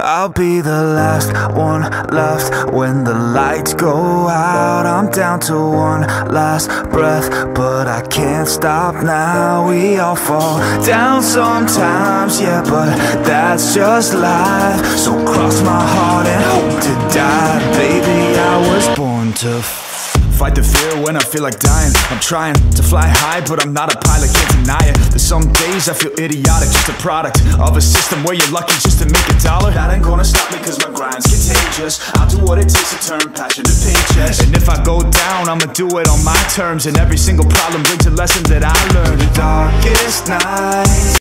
I'll be the last one left when the lights go out. I'm down to one last breath, but I can't stop now. We all fall down sometimes, yeah, but that's just life. So cross my heart and hope to die. Baby, I was born to Fight the fear when I feel like dying I'm trying to fly high, but I'm not a pilot, can't deny it There's some days I feel idiotic, just a product Of a system where you're lucky just to make a dollar I'll do what it takes to turn passion to paychecks. And if I go down, I'ma do it on my terms. And every single problem brings a lesson that I learned. The darkest night